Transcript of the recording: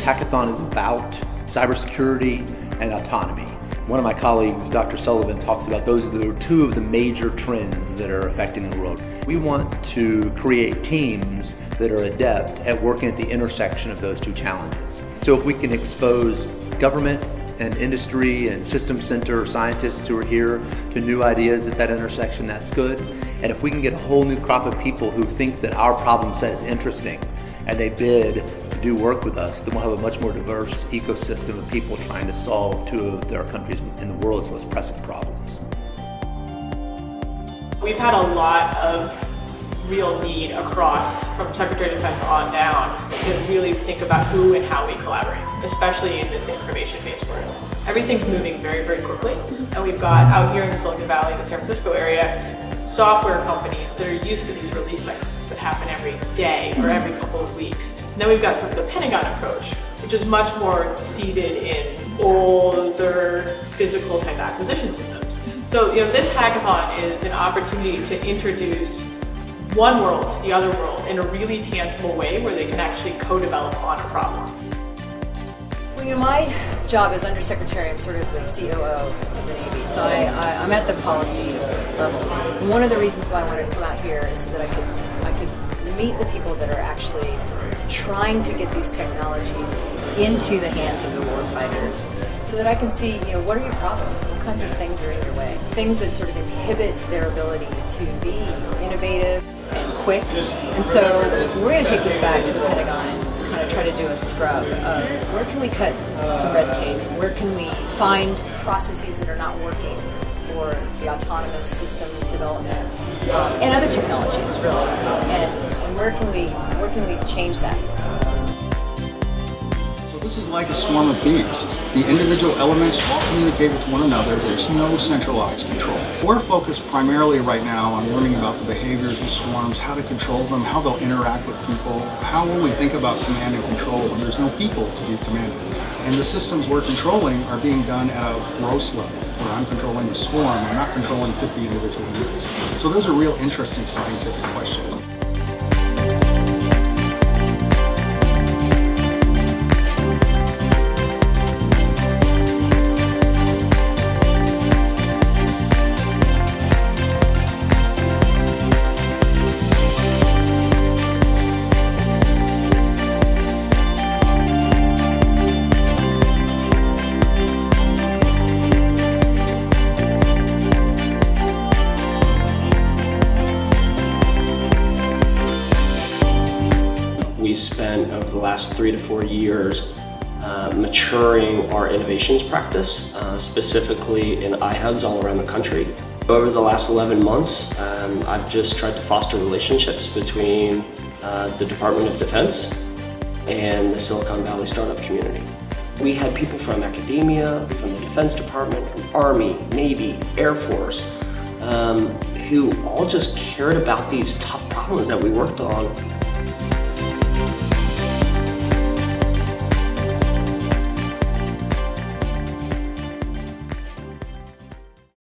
hackathon is about cybersecurity and autonomy. One of my colleagues, Dr. Sullivan, talks about those are two of the major trends that are affecting the world. We want to create teams that are adept at working at the intersection of those two challenges. So if we can expose government and industry and system center scientists who are here to new ideas at that intersection, that's good. And if we can get a whole new crop of people who think that our problem set is interesting and they bid do work with us, then we'll have a much more diverse ecosystem of people trying to solve two of their countries in the world's most pressing problems. We've had a lot of real need across from Secretary of Defense on down to really think about who and how we collaborate, especially in this information-based world. Everything's moving very, very quickly, and we've got out here in the Silicon Valley, the San Francisco area, software companies that are used to these release cycles that happen every day or every couple of weeks. And then we've got sort of the Pentagon approach, which is much more seated in older physical type acquisition systems. So, you know, this hackathon is an opportunity to introduce one world to the other world in a really tangible way where they can actually co-develop on a problem. Well, you know, my job as Undersecretary, I'm sort of the COO of the Navy, so I, I, am at the policy level. one of the reasons why I wanted to come out here is so that I could, I could meet the people that are actually trying to get these technologies into the hands of the warfighters so that I can see, you know, what are your problems? What kinds of things are in your way? Things that sort of inhibit their ability to be innovative and quick. And so we're going to take this back to the Pentagon and kind of try to do a scrub of where can we cut some red tape? Where can we find processes that are not working for the autonomous systems development um, and other technologies, really? Can we change that? So this is like a swarm of bees. The individual elements all communicate with one another. There's no centralized control. We're focused primarily right now on learning about the behaviors of swarms, how to control them, how they'll interact with people, how will we think about command and control when there's no people to be commanded. And the systems we're controlling are being done at a gross level, where I'm controlling the swarm, I'm not controlling 50 individual units. So those are real interesting scientific questions. We spent over the last three to four years uh, maturing our innovations practice, uh, specifically in iHubs all around the country. Over the last 11 months, um, I've just tried to foster relationships between uh, the Department of Defense and the Silicon Valley startup community. We had people from academia, from the Defense Department, from Army, Navy, Air Force, um, who all just cared about these tough problems that we worked on